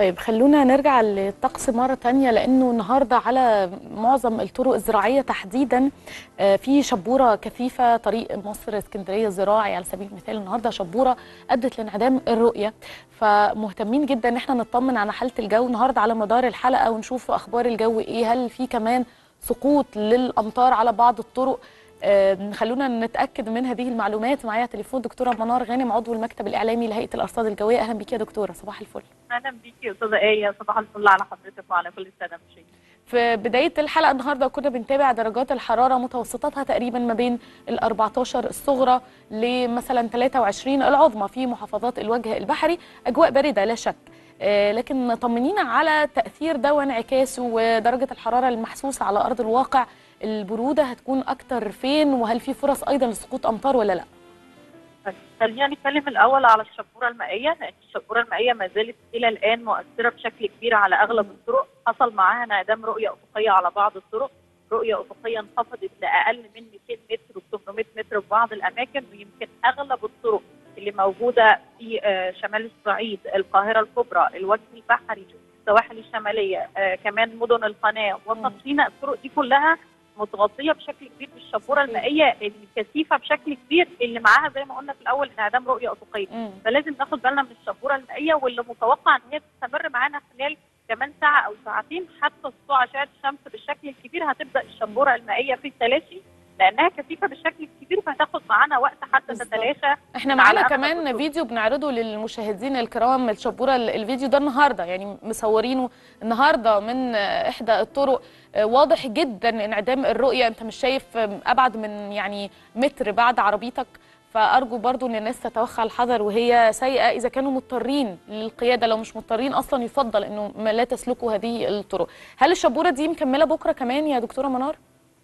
طيب خلونا نرجع للطقس مرة تانية لأنه النهاردة على معظم الطرق الزراعية تحديدا آه، في شبورة كثيفة طريق مصر اسكندرية الزراعي على سبيل المثال. النهاردة شبورة أدت لانعدام الرؤية فمهتمين جدا إن إحنا نطمن على حالة الجو. النهاردة على مدار الحلقة ونشوف أخبار الجو إيه هل في كمان سقوط للأمطار على بعض الطرق؟ خلونا نتأكد من هذه المعلومات. معايا تليفون دكتورة منار غانم عضو المكتب الإعلامي لهيئة الأرصاد الجوية. أهلا بيكي يا دكتورة. صباح الفل. أهلا بيكي يا أستاذة آية. صباح الفل على حضرتك وعلى كل السادة المشاهدين. في بداية الحلقة النهارده كنا بنتابع درجات الحرارة متوسطاتها تقريبا ما بين ال 14 الصغرى لمثلا 23 العظمى في محافظات الوجه البحري. أجواء باردة لا شك. آه، لكن طمنينا على تأثير ده وانعكاسه ودرجة الحرارة المحسوسة على أرض الواقع البرودة هتكون أكتر فين وهل في فرص أيضا لسقوط أمطار ولا لأ؟ خلينا نتكلم الأول على الشبوره المائية. لأن الشبوره المائية ما زالت إلى الآن مؤثرة بشكل كبير على أغلب الطرق. حصل معاها انعدام رؤية أفقية على بعض الطرق. رؤية أفقية انخفضت لأقل من 200 متر و 800 متر في بعض الأماكن ويمكن أغلب الطرق اللي موجودة في آه، شمال الصعيد القاهرة الكبرى الوجه البحري السواحل الشمالية آه، كمان مدن القناة وسط سيناء الطرق دي كلها متغطية بشكل كبير بالشبورة المائية الكثيفة بشكل كبير اللي معاها زي ما قلنا في الأول انعدام رؤية افقيه. فلازم ناخد بالنا من الشبورة المائية واللي متوقع إن هي تستمر معانا خلال كمان ساعة أو ساعتين حتى سطوع اشعه الشمس بالشكل الكبير هتبدأ الشبورة المائية في التلاشي لأنها كثيفة بالشكل الكبير فهتاخد معانا وقت حتى. تتلاشى. إحنا معانا كمان. فيديو بنعرضه للمشاهدين الكرام الشبورة. ال- الفيديو ده النهارده يعني مصورينه النهارده من إحدى الطرق. آه، واضح جدا انعدام الرؤية. أنت مش شايف أبعد من يعني متر بعد عربيتك. فأرجو برضو إن الناس تتوخى الحذر وهي سيئة. إذا كانوا مضطرين للقيادة لو مش مضطرين أصلا يفضل إنه ما لا تسلكوا هذه الطرق. هل الشبورة دي مكملة بكرة كمان يا دكتورة منار؟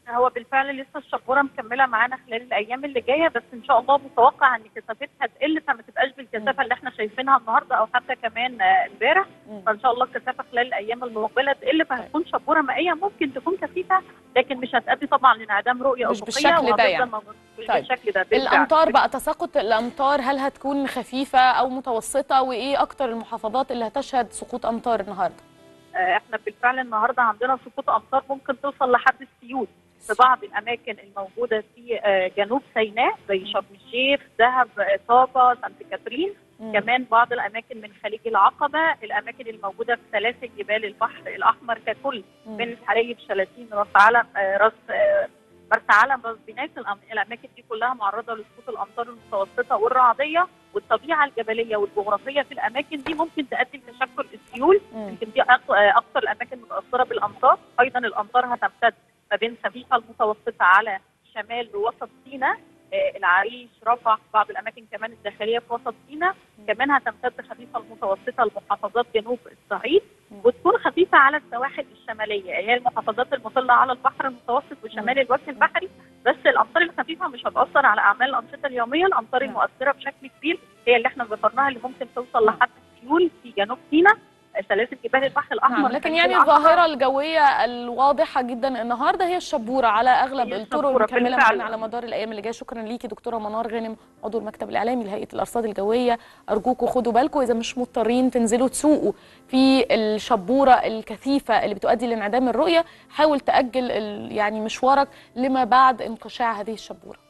هو بالفعل لسه الشبورة مكملة معانا خلال الأيام اللي جاية بس إن شاء الله متوقع إن كثافتها تقل فما تبقاش بالكثافة اللي إحنا شايفينها النهارده أو حتى كمان آه، إمبارح. فإن شاء الله الكثافة خلال الأيام المقبلة تقل فهتكون شبورة مائية ممكن تكون كثيفة لكن مش هتؤدي طبعا لانعدام رؤية مش بالشكل ده يعني. مش طيب. بالشكل ده بالفعل. الأمطار بقى تساقط الأمطار هل هتكون خفيفة أو متوسطة وإيه أكتر المحافظات اللي هتشهد سقوط أمطار النهارده آه، إحنا بالفعل النهارده عندنا سقوط أمطار ممكن توصل لحد السيول في بعض الأماكن الموجودة في آه، جنوب سيناء زي شرم الشيخ دهب آه، طابة سانت كاترين مم. كمان بعض الأماكن من خليج العقبة الأماكن الموجودة في سلاسل جبال البحر الأحمر ككل مم. من الحلايب شلاتين راس علم آه، راس آه، مرسى علم راس بناس الأماكن دي كلها معرضة لسقوط الأمطار المتوسطة والرعدية والطبيعة الجبلية والجغرافية في الأماكن دي ممكن تؤدي لتشكل السيول. يمكن دي أكثر الأماكن متأثرة بالأمطار أيضا الأمطار هتمتد ما بين خفيفه المتوسطة على شمال ووسط سيناء آه، العريش رفح بعض الأماكن كمان الداخلية في وسط سيناء. كمان هتمتد خفيفه المتوسطة لمحافظات جنوب الصعيد. وتكون خفيفه على السواحل الشمالية. هي المحافظات المطله على البحر المتوسط وشمال الوجه البحري بس الامطار الخفيفة مش هتأثر على أعمال الأنشطة اليومية. الامطار. المؤثرة بشكل كبير هي اللي إحنا ذكرناها اللي ممكن توصل لحد السيول في جنوب سيناء. سلاسل جبال البحر الأحمر نعم لكن يعني. الظاهرة الجوية الواضحة جدا النهارده هي الشبورة على أغلب الطرق بالفعل. معانا على مدار الأيام اللي جاية شكرا ليكي دكتورة منار غانم عضو المكتب الإعلامي لهيئة الأرصاد الجوية ارجوكم خدوا بالكم إذا مش مضطرين تنزلوا تسوقوا في الشبورة الكثيفة اللي بتؤدي لانعدام الرؤية حاول تأجل يعني مشوارك لما بعد انقشاع هذه الشبورة